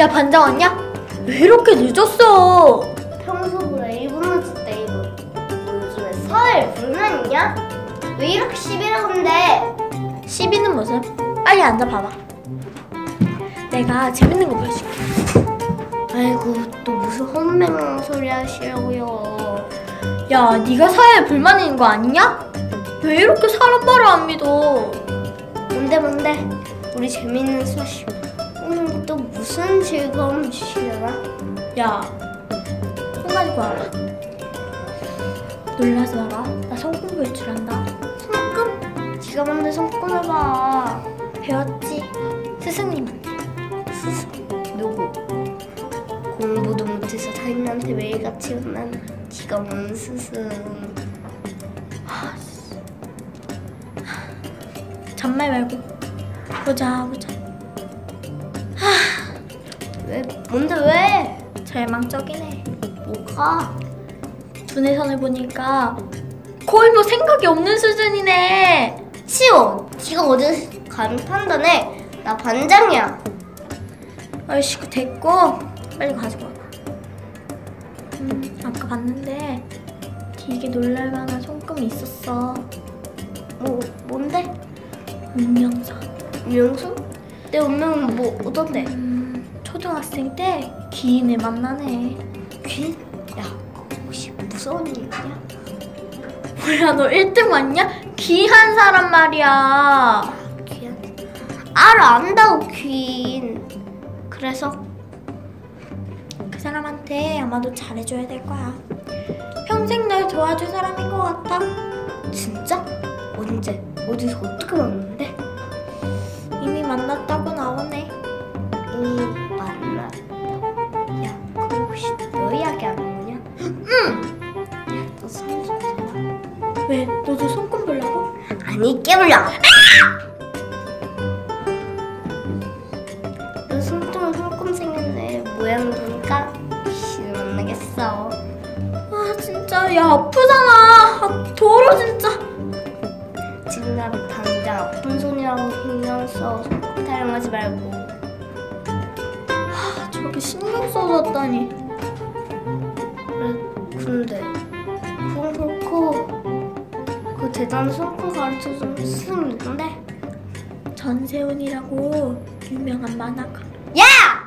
야 반장 왔냐? 왜 이렇게 늦었어? 평소보다 1분 늦었다 1분 뭐 요즘에 사회 불만이냐? 왜 이렇게 시비를 건데? 시비는 무슨? 빨리 앉아 봐봐. 내가 재밌는 거 보여줄게. 아이고 또 무슨 헛맹 소리 하시려고요 야, 네가 사회에 불만 있는 거 아니냐? 왜 이렇게 사람 말을 안 믿어? 뭔데 뭔데 우리 재밌는 소식 또 무슨 즐거움 주시려나? 야, 손 가지고 와라. 놀라지 마라. 나 성공 배출한다. 손금? 지가 만든 손금을 봐 배웠지? 스승님한테. 스승 누구? 공부도 못해서 타인한테 매일같이 혼나는 지가 뭔 스승 잔말 말고. 보자, 보자. 왜 뭔데 왜? 절망적이네. 뭐가? 두뇌 선을 보니까 거의 뭐 생각이 없는 수준이네. 치워 지가 어제 감 판단해 나 반장이야 아이씨, 그 됐고 빨리 가지고 와봐. 음, 아까 봤는데 되게 놀랄만한 손금이 있었어. 뭐 뭔데? 운명사. 유영수? 내 운명은 뭐 어떤데? 음, 초등학생 때 기인을 만나네. 귀? 야 혹시 무서운 일이야? 뭐야, 너 1등 맞냐? 귀한 사람 말이야. 귀한 알아 안다고 귀인 그래서 그 사람한테 아마도 잘해줘야 될 거야. 평생 널 도와줄 사람인 것 같아. 진짜? 언제? 어디서 어떻게 만났는데? 왜? 너도 손금 보려고? 아니 깨물려 너 손톱에 손금 생겼네 모양 보니까 귀신을 만나겠어 아 진짜 야 아프잖아. 아, 더러 진짜. 지금 나 당장 아픈 손이라고 신경 써 손톱 타령하지 말고 아, 저렇게 신경 써줬다니. 그래 근데 대단한 손금 가르쳐준 스승 누군데? 전세훈이라고 유명한 만화가. 야!